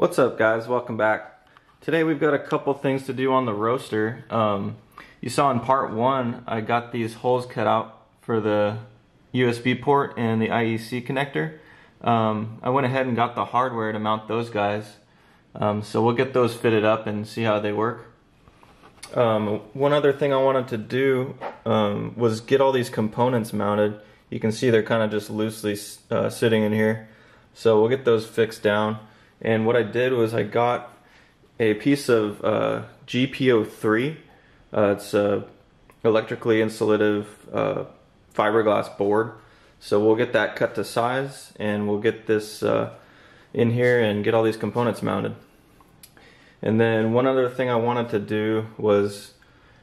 What's up guys, welcome back. Today we've got a couple things to do on the roaster. Um, you saw in part one, I got these holes cut out for the USB port and the IEC connector. Um, I went ahead and got the hardware to mount those guys. Um, so we'll get those fitted up and see how they work. Um, one other thing I wanted to do um, was get all these components mounted. You can see they're kind of just loosely uh, sitting in here. So we'll get those fixed down. And what I did was I got a piece of uh, GPO3. Uh, it's a electrically insulative uh, fiberglass board. So we'll get that cut to size and we'll get this uh, in here and get all these components mounted. And then one other thing I wanted to do was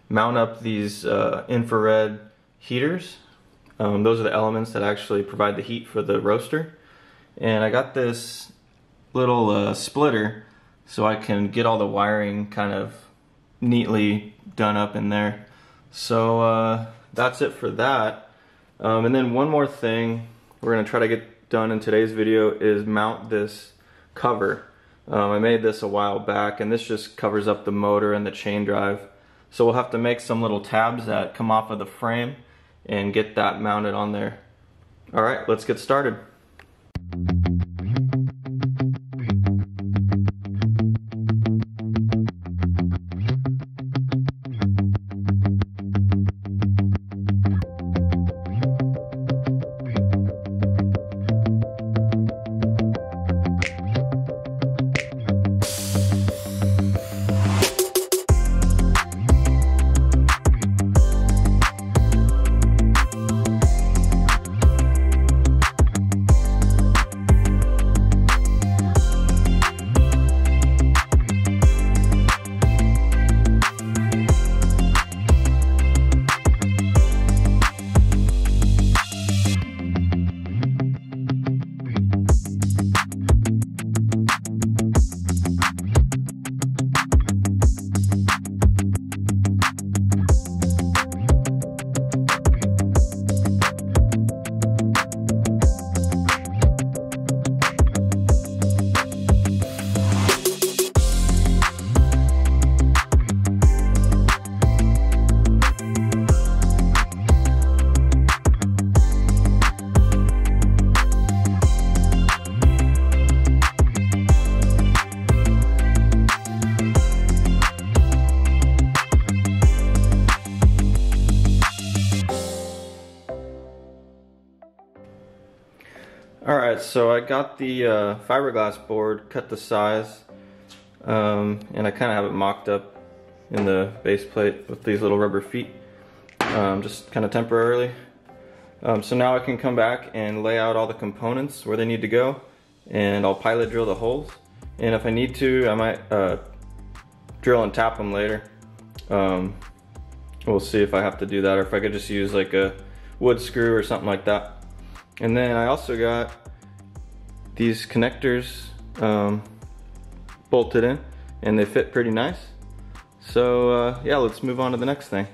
mount up these uh, infrared heaters. Um, those are the elements that actually provide the heat for the roaster. And I got this little uh, splitter so I can get all the wiring kind of neatly done up in there. So uh, that's it for that. Um, and then one more thing we're going to try to get done in today's video is mount this cover. Um, I made this a while back and this just covers up the motor and the chain drive. So we'll have to make some little tabs that come off of the frame and get that mounted on there. Alright, let's get started. Alright, so I got the uh, fiberglass board, cut the size, um, and I kind of have it mocked up in the base plate with these little rubber feet, um, just kind of temporarily. Um, so now I can come back and lay out all the components where they need to go, and I'll pilot drill the holes. And if I need to, I might uh, drill and tap them later. Um, we'll see if I have to do that, or if I could just use like a wood screw or something like that. And then I also got these connectors um, bolted in and they fit pretty nice. So uh, yeah, let's move on to the next thing.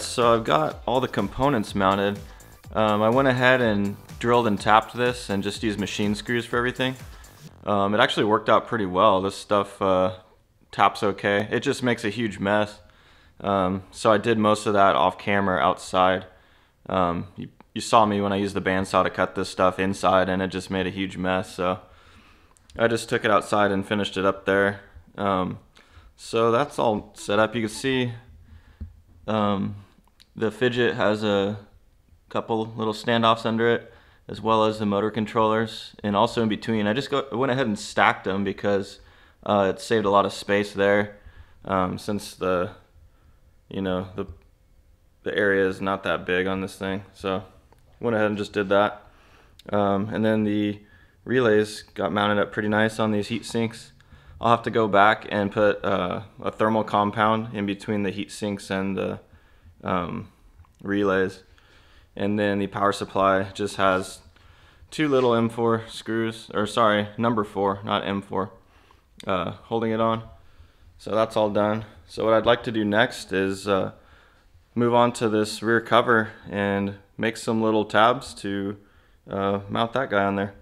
So I've got all the components mounted. Um, I went ahead and drilled and tapped this and just used machine screws for everything. Um, it actually worked out pretty well. This stuff uh, taps okay. It just makes a huge mess. Um, so I did most of that off camera outside. Um, you, you, saw me when I used the bandsaw to cut this stuff inside and it just made a huge mess. So I just took it outside and finished it up there. Um, so that's all set up. You can see Um, the Phidget has a couple little standoffs under it, as well as the motor controllers, and also in between. I just go, went ahead and stacked them because uh, it saved a lot of space there, um, since the, you know, the the area is not that big on this thing. So went ahead and just did that. Um, and then the relays got mounted up pretty nice on these heat sinks. I'll have to go back and put uh, a thermal compound in between the heat sinks and the um, relays. And then the power supply just has two little M4 screws, or sorry, number four, not M4, uh, holding it on. So that's all done. So what I'd like to do next is uh, move on to this rear cover and make some little tabs to uh, mount that guy on there.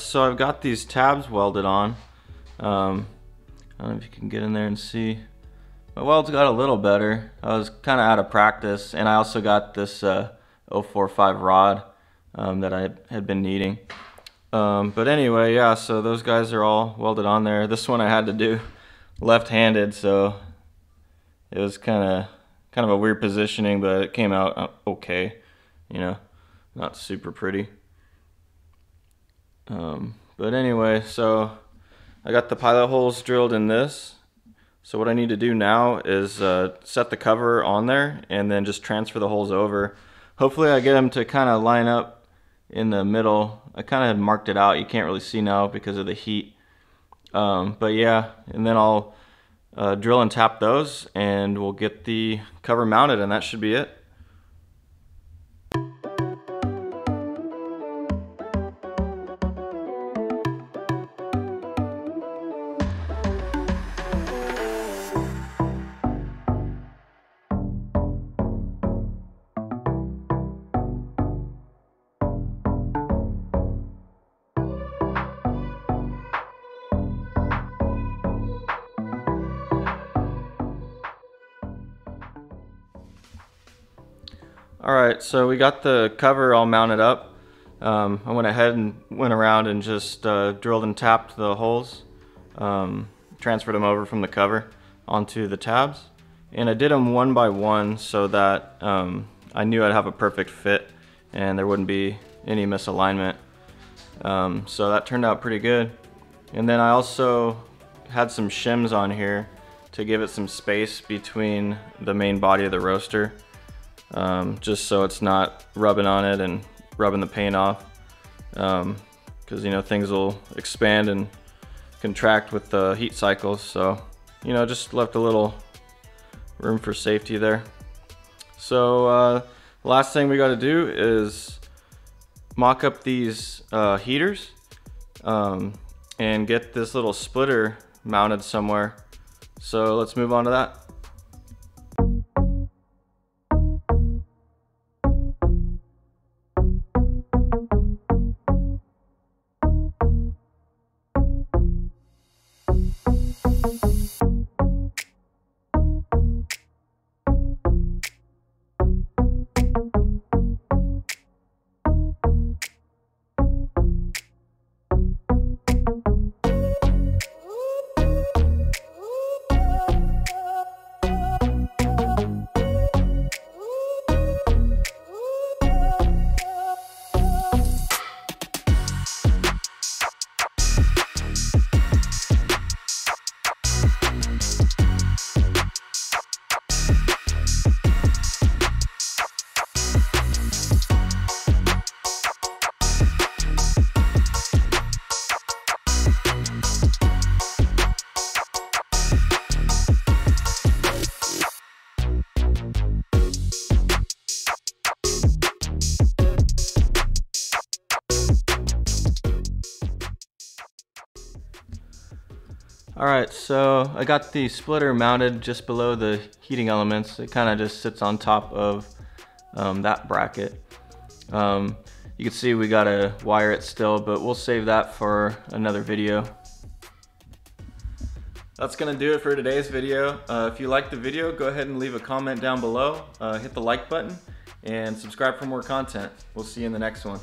So I've got these tabs welded on. Um, I don't know if you can get in there and see. My welds got a little better. I was kind of out of practice, and I also got this uh, 045 rod um, that I had been needing. Um, but anyway, yeah, so those guys are all welded on there. This one I had to do left-handed, so it was kind of kind of a weird positioning, but it came out uh, okay. You know, not super pretty. Um, but anyway, so I got the pilot holes drilled in this. So what I need to do now is uh, set the cover on there and then just transfer the holes over. Hopefully I get them to kind of line up in the middle. I kind of marked it out. You can't really see now because of the heat. Um, but yeah, and then I'll uh, drill and tap those and we'll get the cover mounted and that should be it. All right, so we got the cover all mounted up. Um, I went ahead and went around and just uh, drilled and tapped the holes, um, transferred them over from the cover onto the tabs. And I did them one by one so that um, I knew I'd have a perfect fit and there wouldn't be any misalignment. Um, so that turned out pretty good. And then I also had some shims on here to give it some space between the main body of the roaster um, just so it's not rubbing on it and rubbing the paint off. Because um, you know things will expand and contract with the heat cycles. So you know just left a little room for safety there. So uh, last thing we got to do is mock up these uh, heaters um, and get this little splitter mounted somewhere. So let's move on to that Alright, so I got the splitter mounted just below the heating elements. It kind of just sits on top of um, that bracket. Um, you can see we gotta wire it still, but we'll save that for another video. That's gonna do it for today's video. Uh, if you liked the video, go ahead and leave a comment down below. Uh, hit the like button and subscribe for more content. We'll see you in the next one.